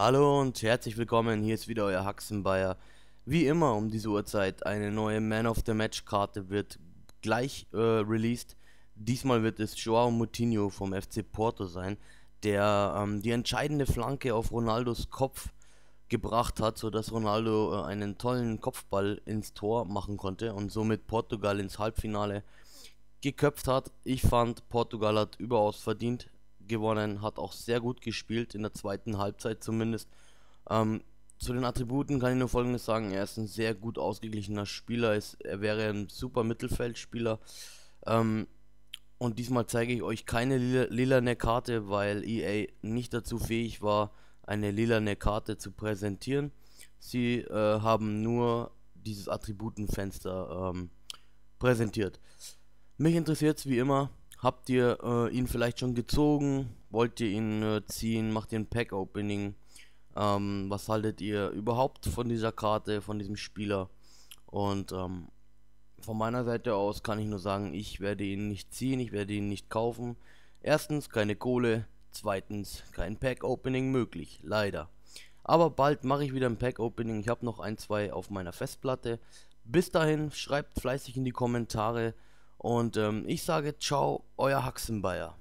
Hallo und herzlich willkommen, hier ist wieder euer Haxenbayer. Wie immer um diese Uhrzeit, eine neue Man of the Match Karte wird gleich äh, released. Diesmal wird es Joao Moutinho vom FC Porto sein, der ähm, die entscheidende Flanke auf Ronaldos Kopf gebracht hat, sodass Ronaldo äh, einen tollen Kopfball ins Tor machen konnte und somit Portugal ins Halbfinale geköpft hat. Ich fand, Portugal hat überaus verdient gewonnen, hat auch sehr gut gespielt, in der zweiten Halbzeit zumindest. Ähm, zu den Attributen kann ich nur folgendes sagen: Er ist ein sehr gut ausgeglichener Spieler, ist, er wäre ein super Mittelfeldspieler. Ähm, und diesmal zeige ich euch keine lila, lilane Karte, weil EA nicht dazu fähig war, eine lilane Karte zu präsentieren. Sie äh, haben nur dieses Attributenfenster ähm, präsentiert. Mich interessiert es wie immer, Habt ihr äh, ihn vielleicht schon gezogen? Wollt ihr ihn äh, ziehen? Macht ihr ein Pack-Opening? Ähm, was haltet ihr überhaupt von dieser Karte, von diesem Spieler? Und ähm, von meiner Seite aus kann ich nur sagen, ich werde ihn nicht ziehen, ich werde ihn nicht kaufen. Erstens keine Kohle, zweitens kein Pack-Opening möglich, leider. Aber bald mache ich wieder ein Pack-Opening. Ich habe noch ein, zwei auf meiner Festplatte. Bis dahin, schreibt fleißig in die Kommentare, und ähm, ich sage ciao, euer Haxenbayer.